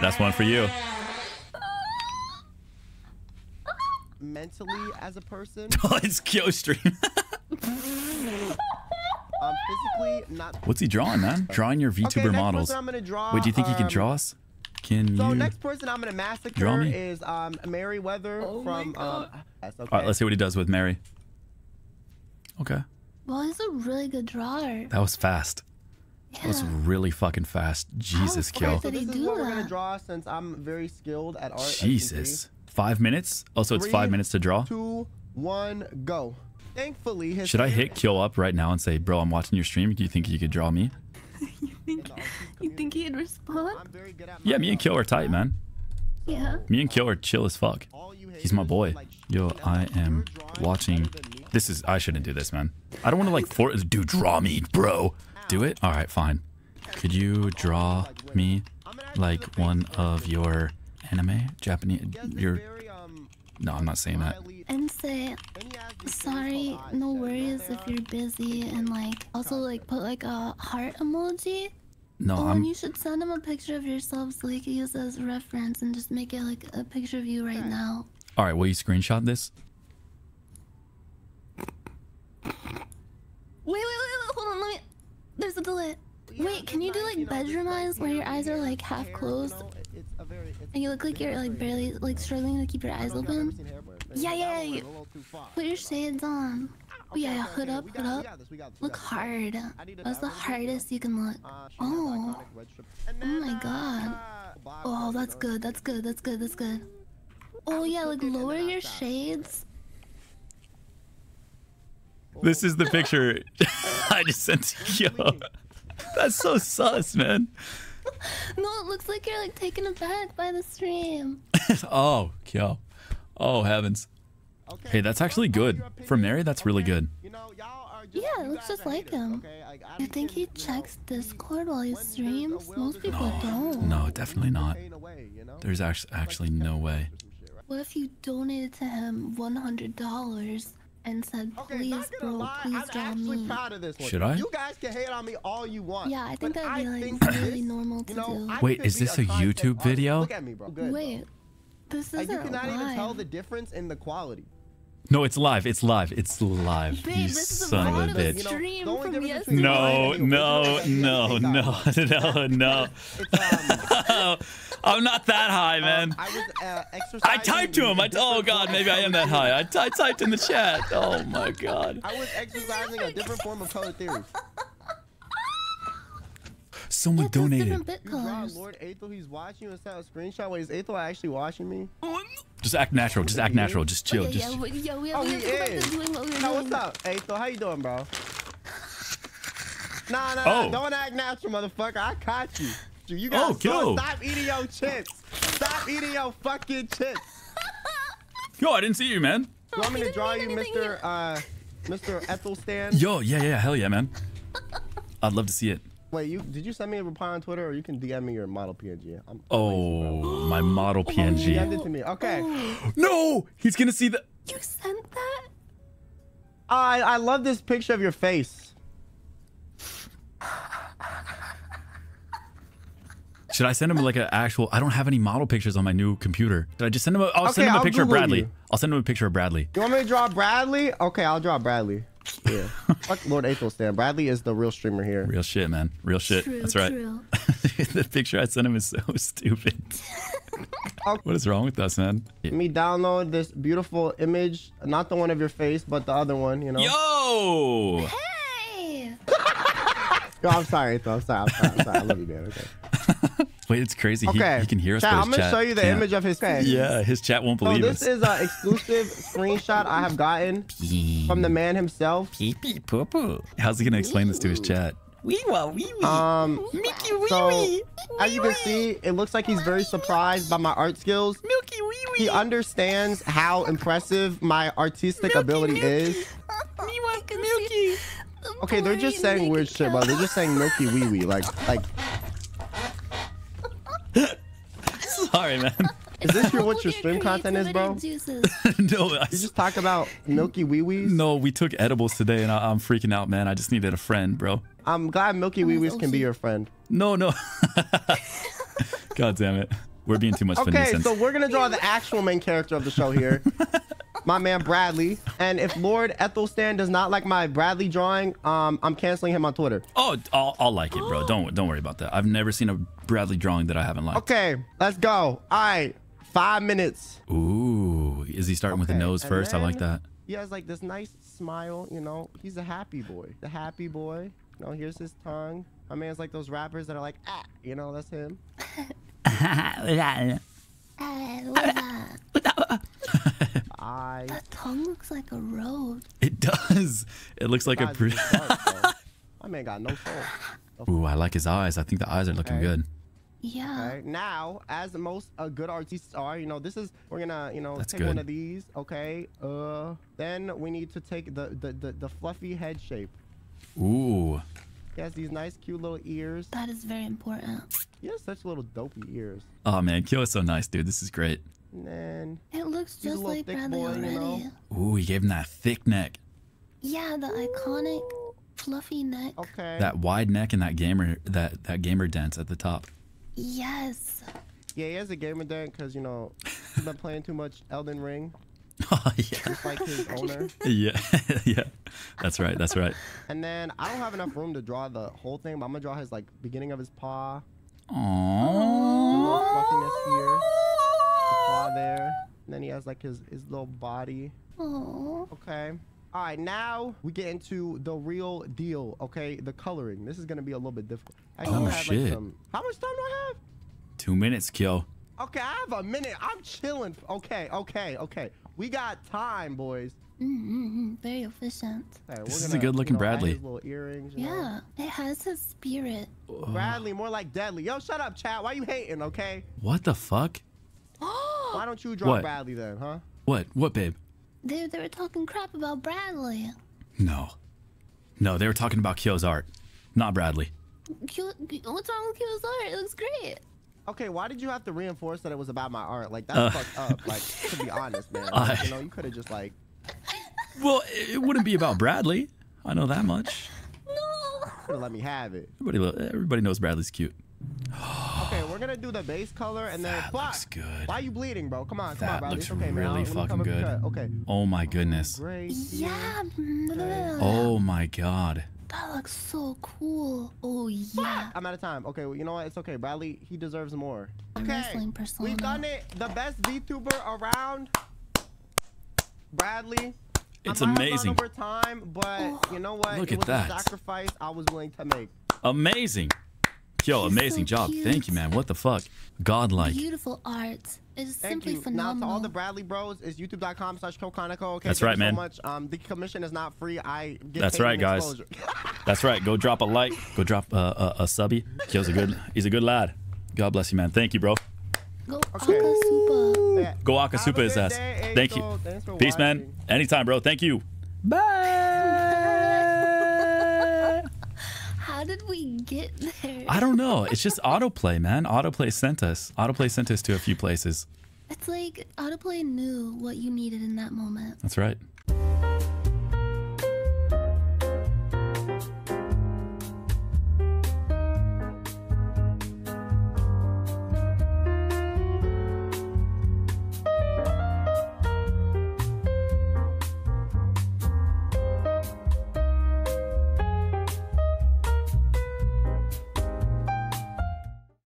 That's one for you. Mentally, as a person, Oh, it's Kyo stream. um, physically not. What's he drawing, man? Drawing your Okay, VTuber next models. person I'm gonna draw. Wait, do you think he can um, draw us? Can So you? next person I'm gonna massacre Draw me? is um Meriwether Oh from um. Okay. All right, let's see what he does with Mary. Okay, Well, he's a really good drawer. that was fast. That was really fucking fast. Jesus, Kill. Kyo. did So this is do what we're gonna draw since I'm very skilled at art. as you can Jesus. Five minutes? Oh, also, it's five minutes to draw. Two, one, go. Thankfully, his Should I hit Kyo up right now and say, bro, I'm watching your stream. Do you think you could draw me? You think you think he'd respond? I'm very good at Yeah, me and job. Kyo are tight, man. Yeah. Me and Kyo are chill as fuck. He's my boy. Yo, I am watching. better than me. This is. I shouldn't do this, man. I don't want to like for. Dude, draw me, bro. Do it. All right, fine. Could you draw me like one of your anime, Japanese? He has Your. um, No, I'm not saying that. And say, and he has these sorry, no worries if you're busy, and like also like put like a heart emoji. No, Oh, and I'm. you should send him a picture of yourself so he can use as reference and just make it like a picture of you right now. All right, will you screenshot this? Wait, wait, wait, wait, hold on, let me. There's a delay. Yeah, Wait, can you do nice, like know, bedroom like, eyes where your eyes are like half hair, you closed? know, it's a very- it's And you look like you're like barely like struggling to keep your eyes I don't know, I've never open. hair, Yeah, yeah, yeah. went a little too far. Put your shades on. Oh yeah, yeah, Okay, hood okay, up, hood up. this, this, Look hard. I need a That's the diamond, you know? hardest you can look. Uh, Oh. iconic red strip. And Oh my uh, God. uh, Oh, that's good. That's good. That's good. That's good. Oh yeah, like lower your shades. This is the picture I just sent to Kyo. That's so sus, man. No, it looks like you're like taken aback by the stream. oh, Kyo. Oh heavens. Okay, Hey, that's actually good. your For Mary, that's really good. You know, y'all are just, Yeah, it looks just like him. okay? Like, You think he checks know, Discord while he when there's a streams? Most people way. don't. No, definitely not. Ain't a way, you know? There's actually actually no way. Smith or some shit, right? What if you donated to him one hundred dollars and said, "Please, not gonna bro, lie, please I'm draw me"? proud of this one. Should I? You guys can hate on me all you want. Yeah, I think that'd be I like think really this, normal to you know, do. I Wait, is this a content YouTube video? Look at me, bro. Good, bro. Wait, this Like, isn't you cannot even tell the difference in the quality. No, it's live. It's live. It's live. Babe, you this is son of a of the bitch. You know, stream the only from difference yesterday. between No, no, no, no, no, no. It's, um, I'm not that high, man. um, I was uh. I typed to him. I, oh god, maybe I am that high. I, I typed in the chat. Oh my god. I was exercising a different form of color theory. Someone Yeah, donated. You draw. Lord Aethel, he's watching you and sent a screenshot. Wait, is Aethel actually watching me? Just act natural. Just act natural. Just chill. Okay, Just yeah, we, yeah, we, Oh, we he have to go back is. to doing what we No, what's up, Aethel? How you doing, bro? Nah, nah, Oh. nah. Don't act natural, motherfucker. I caught you. You- You Oh, got yo. Stop eating your chips. Stop eating your fucking chips. Yo, I didn't see you, man. Do You want me to draw you. Mr. Uh, Mr. Aethelstan? Yo, yeah, yeah, hell yeah, man. I'd love to see it. Wait, you did you send me a reply on Twitter, or you can DM me your model PNG? I'm, Oh, my model PNG. Send PNG. it to me. Okay. No, he's gonna see the. You sent that? I I love this picture of your face. Should I send him like an actual? I don't have any model pictures on my new computer. Should I just send him? A, I'll Okay, send him a I'll picture of Bradley. you. I'll send him a picture of Bradley. You want me to draw Bradley? Okay, I'll draw Bradley. Yeah. Fuck Lord Aethelstan. Bradley is the real streamer here. Real shit, man. Real shit. True, That's right. true. the picture I sent him is so stupid. Um, what is wrong with us, man? Let me download this beautiful image. Not the one of your face, but the other one, you know? Yo! Hey! Yo, I'm sorry, Aethel. I'm sorry. I'm sorry. I'm sorry. I love you, man. Okay. Wait, it's crazy. He- Okay. He, can hear us. Chat, I'm gonna show you the can't. image of his face. Yeah, his chat won't So believe this us. is an exclusive screenshot I have gotten from the man himself. Pee pee poo poo. How's he gonna explain this to his chat? Wee wah wee wee. Um, Mickey wee so wee. as you can see, it looks like he's very surprised by my art skills. Milky wee wee. He understands how impressive my artistic ability is. Me want Milky. Okay, they're just saying weird shit, bro. They're just saying milky wee wee. Like, like, Sorry, man. Is this your what your stream content is, bro? No, I, You just talk about milky wee wees. no. We took edibles today, and I, I'm freaking out, man. I just needed a friend, bro. I'm glad milky wee wees can be your friend. No, no. God damn it. We're being too much of Okay, nuisance. so we're gonna draw the actual main character of the show here. my man Bradley. And if Lord Aethelstan does not like my Bradley drawing, um, I'm canceling him on Twitter. Oh, I'll, I'll like it, bro. Don't don't worry about that. I've never seen a Bradley drawing that I haven't liked. Okay, let's go. All right, five minutes. Ooh, is he starting with the nose and first? I like that. He has like this nice smile, you know. He's a happy boy. The happy boy. You know, here's his tongue. My man's like those rappers that are like, ah, you know, that's him. I that. Tongue looks like a road. It does. It looks like a Guys, dark, bro. My man got no soul. Ooh, I like his eyes. I think the eyes are looking Okay. good. Yeah. Okay. Now, as most uh, good artists are, you know, this is we're gonna, you know, That's take one of these. Okay. Uh, then we need to take the the the, the fluffy head shape. Ooh, He has these nice, cute little ears. That is very important. He has such little dopey ears. oh man, Kyo is so nice, dude. This is great. And then It looks just like thick Bradley boy, you already. know? Ooh, he gave him that thick neck, Yeah, the iconic fluffy neck. okay. that wide neck, and that gamer that that gamer dance at the top. Yes. Yeah, he has a gamer dent because you know he's been playing too much Elden Ring, Oh yeah, just like his owner. yeah, yeah. That's right. That's right. And then I don't have enough room to draw the whole thing, but I'm gonna draw his like beginning of his paw, the Aww. little fluffiness here, the paw there, and then he has like his his little body. Oh. Okay. All right, now we get into the real deal. Okay, the coloring. This is gonna be a little bit difficult. I Oh, have, shit. Like, some, how much time do I have? Two minutes, kill. Okay, I have a minute. I'm chilling. Okay, okay, okay. We got time, boys. Mm-hmm. Very efficient. Okay, This we're is a gonna, good-looking you know, Bradley. his little earrings. you know. Yeah. It has his spirit. Bradley, more like deadly. Yo, shut up, chat. Why you hating? Okay. What the fuck? Why don't you draw What? Bradley then, huh? What? What, babe? They, they were talking crap about Bradley. No. No, they were talking about Kyo's art, not Bradley. Kyo, what's wrong with Kyo's art? It looks great. Okay, why did you have to reinforce that it was about my art? Like that's Uh. fucked up. Like to be honest, man. Like, I- you know, you could have just like Well, it it wouldn't be about Bradley. I know that much. No. could have let me have it. Everybody, everybody knows Bradley's cute. Okay, we're gonna do the base color and then That fuck. looks good. Why are you bleeding, bro? Come on, come That on, Bradley. looks It's okay, really Let me fucking come up and good. Okay. Oh my goodness. Great. Yeah. Oh my god. That looks so cool. Oh yeah. I'm out of time. Okay, well, you know what? It's okay. Bradley, he deserves more. Okay, we've done it. The best VTuber around. Bradley. It's I might have gone amazing. over time, but oh. you know what? Look it at was that. a sacrifice I was willing to make. Amazing. Yo, He's amazing so job. cute. Thank you, man. What the fuck? Godlike. Beautiful art. It is Thank simply you. Now to all the Bradley bros, is youtube.com slash KyoKaneko. Okay, That's right, man. So much. Um, the commission is not free. I get That's paid right, guys. That's right. Go drop a like. Go drop uh, a, a subby. Kyo's a good. He's a good lad. God bless you, man. Thank you, bro. Go Okay. Akasupa. Yeah. Go Akasupa his ass. day, Thank you. Angel. Thanks for Peace, man. Anytime, bro. Thank you. Bye. How did we get there? I don't know. It's just autoplay, man. Autoplay sent us. Autoplay sent us to a few places. It's like autoplay knew what you needed in that moment. That's right.